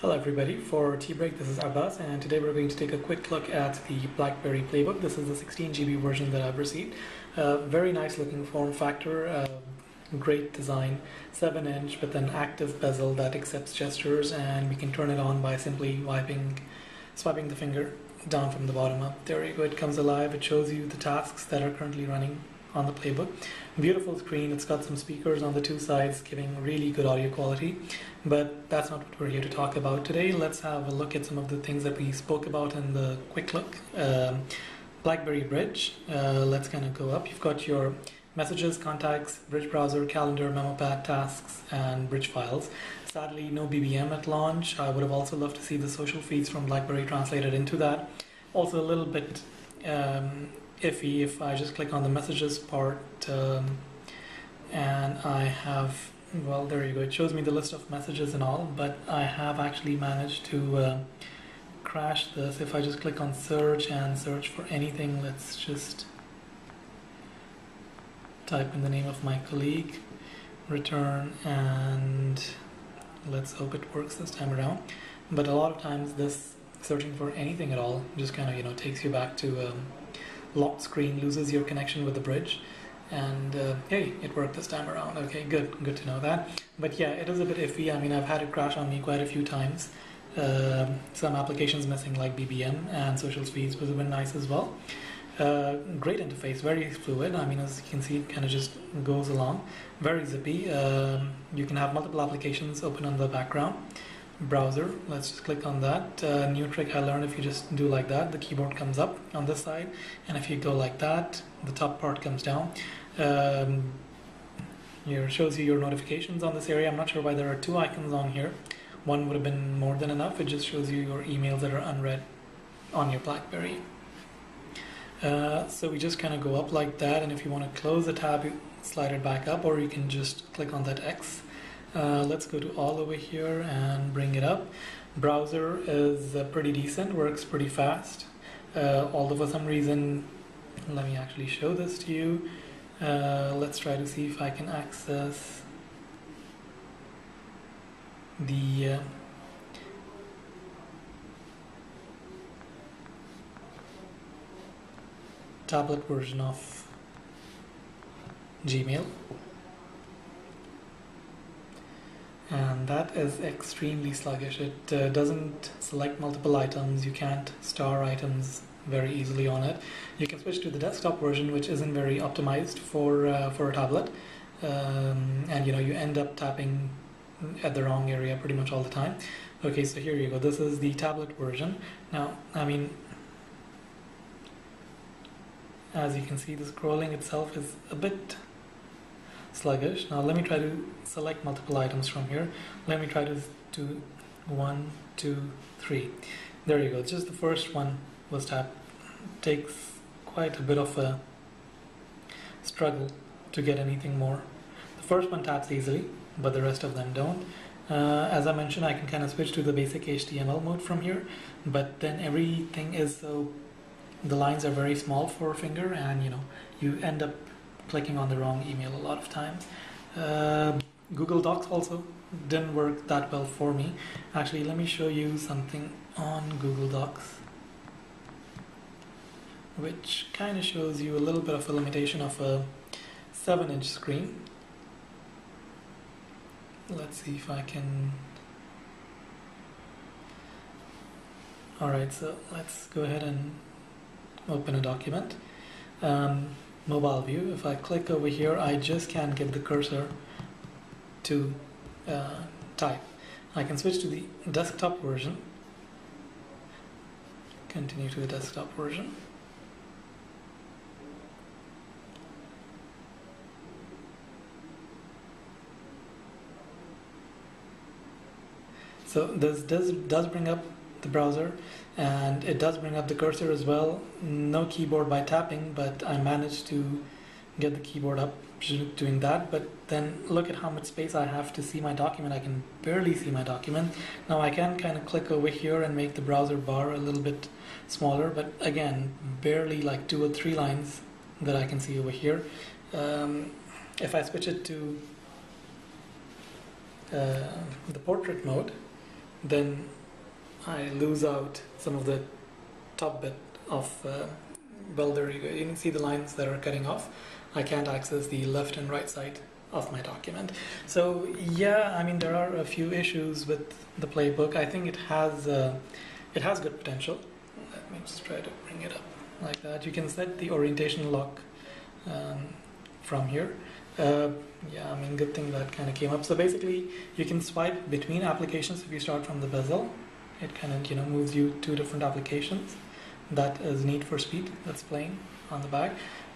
Hello everybody, for Tbreak this is Abbas and today we're going to take a quick look at the BlackBerry Playbook. This is the 16GB version that I've received. Uh, very nice looking form factor, uh, great design, 7 inch with an active bezel that accepts gestures and we can turn it on by simply wiping, swiping the finger down from the bottom up. There you go, it comes alive, it shows you the tasks that are currently running on the playbook. Beautiful screen, it's got some speakers on the two sides giving really good audio quality, but that's not what we're here to talk about today. Let's have a look at some of the things that we spoke about in the quick look. Um, BlackBerry Bridge, uh, let's kind of go up. You've got your messages, contacts, Bridge browser, calendar, memo pad, tasks, and Bridge files. Sadly, no BBM at launch. I would have also loved to see the social feeds from BlackBerry translated into that. Also, a little bit um, iffy if I just click on the messages part um, and I have well there you go. It shows me the list of messages and all but I have actually managed to uh, crash this. If I just click on search and search for anything let's just type in the name of my colleague return and let's hope it works this time around. But a lot of times this searching for anything at all. Just kind of you know takes you back to um, locked screen loses your connection with the bridge. And uh, hey it worked this time around. Okay good good to know that. But yeah it is a bit iffy. I mean I've had it crash on me quite a few times. Uh, some applications missing like BBM and social feeds was bit nice as well. Uh, great interface very fluid. I mean as you can see it kind of just goes along. Very zippy. Um, you can have multiple applications open on the background browser. Let's just click on that. Uh, new trick I learned if you just do like that the keyboard comes up on this side. And if you go like that the top part comes down. Um, here shows you your notifications on this area. I'm not sure why there are two icons on here. One would have been more than enough. It just shows you your emails that are unread on your BlackBerry. Uh, so we just kind of go up like that. And if you want to close the tab you slide it back up or you can just click on that X uh, let's go to all over here and bring it up. Browser is uh, pretty decent, works pretty fast. Uh, although for some reason, let me actually show this to you. Uh, let's try to see if I can access the uh, tablet version of Gmail. And that is extremely sluggish. It uh, doesn't select multiple items, you can't star items very easily on it. You can switch to the desktop version which isn't very optimized for, uh, for a tablet um, and you know you end up tapping at the wrong area pretty much all the time. Okay so here you go, this is the tablet version. Now I mean as you can see the scrolling itself is a bit sluggish. Now let me try to select multiple items from here. Let me try to do one, two, three. There you go. Just the first one was tapped. Takes quite a bit of a struggle to get anything more. The first one taps easily, but the rest of them don't. Uh, as I mentioned, I can kind of switch to the basic HTML mode from here, but then everything is so, the lines are very small for a finger and you know, you end up clicking on the wrong email a lot of times. Uh, Google Docs also didn't work that well for me. Actually, let me show you something on Google Docs which kind of shows you a little bit of a limitation of a 7 inch screen. Let's see if I can... Alright, so let's go ahead and open a document. Um, mobile view. If I click over here, I just can't get the cursor to uh, type. I can switch to the desktop version. Continue to the desktop version. So this does does bring up the browser and it does bring up the cursor as well. No keyboard by tapping but I managed to get the keyboard up doing that. But then look at how much space I have to see my document. I can barely see my document. Now I can kind of click over here and make the browser bar a little bit smaller but again barely like two or three lines that I can see over here. Um, if I switch it to uh, the portrait mode then I lose out some of the top bit of uh, well there you you can see the lines that are cutting off. I can't access the left and right side of my document. So yeah I mean there are a few issues with the playbook. I think it has uh, it has good potential. Let me just try to bring it up like that. You can set the orientation lock um, from here. Uh, yeah, I mean, good thing that kind of came up. So basically, you can swipe between applications if you start from the bezel. It kind of, you know, moves you to different applications. That is Need for Speed that's playing on the back.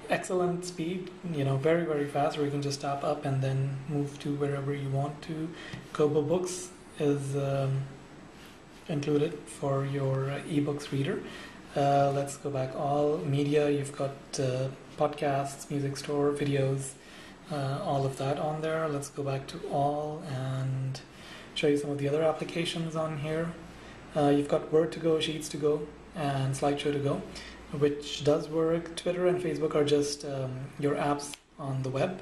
Excellent speed, you know, very, very fast, where you can just tap up and then move to wherever you want to. Kobo Books is um, included for your uh, ebooks reader. Uh, let's go back. All media, you've got uh, podcasts, music store, videos, uh, all of that on there. Let's go back to all and show you some of the other applications on here. Uh, you've got Word to go, Sheets to go, and Slideshow to go, which does work. Twitter and Facebook are just um, your apps on the web.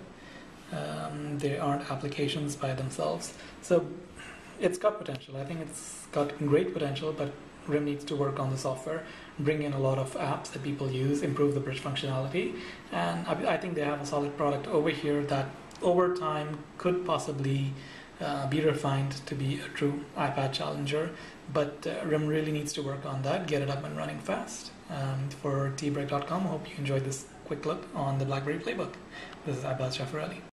Um, they aren't applications by themselves. So it's got potential. I think it's got great potential, but RIM needs to work on the software, bring in a lot of apps that people use, improve the bridge functionality, and I, I think they have a solid product over here that over time could possibly uh, be refined to be a true iPad challenger. But uh, RIM really needs to work on that, get it up and running fast. Um, for tbreak.com, I hope you enjoyed this quick look on the BlackBerry Playbook. This is Abbas Jaffar Ali.